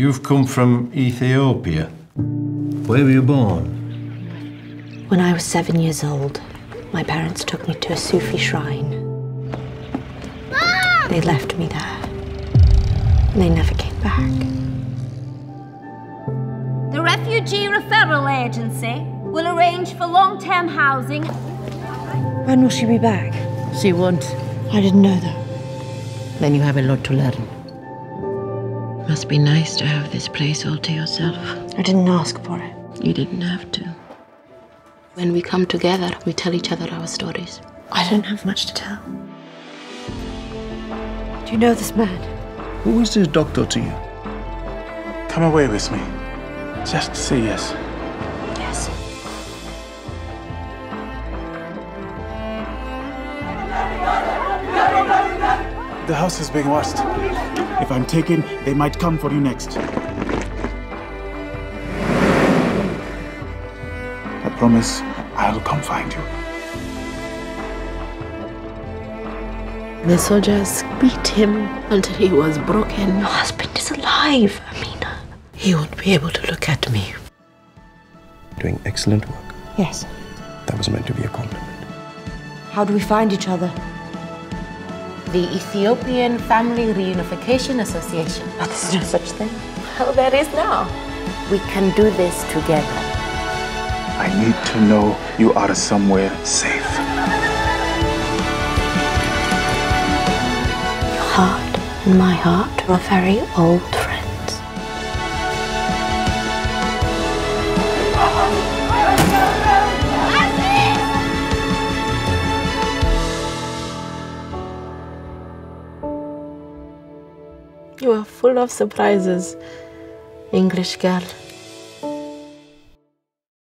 You've come from Ethiopia. Where were you born? When I was seven years old, my parents took me to a Sufi shrine. Mom! They left me there. And they never came back. The Refugee Referral Agency will arrange for long-term housing. When will she be back? She won't. I didn't know that. Then you have a lot to learn. Must be nice to have this place all to yourself. I didn't ask for it. You didn't have to. When we come together, we tell each other our stories. I don't have much to tell. Do you know this man? Who is this doctor to you? Come away with me. Just say yes. Yes. The house is being watched. If I'm taken, they might come for you next. I promise I'll come find you. The soldiers beat him until he was broken. Your husband is alive, Amina. He won't be able to look at me. Doing excellent work. Yes. That was meant to be a compliment. How do we find each other? The Ethiopian Family Reunification Association. But there's no such thing. Oh, there is now. We can do this together. I need to know you are somewhere safe. Your heart and my heart are very old You are full of surprises, English girl.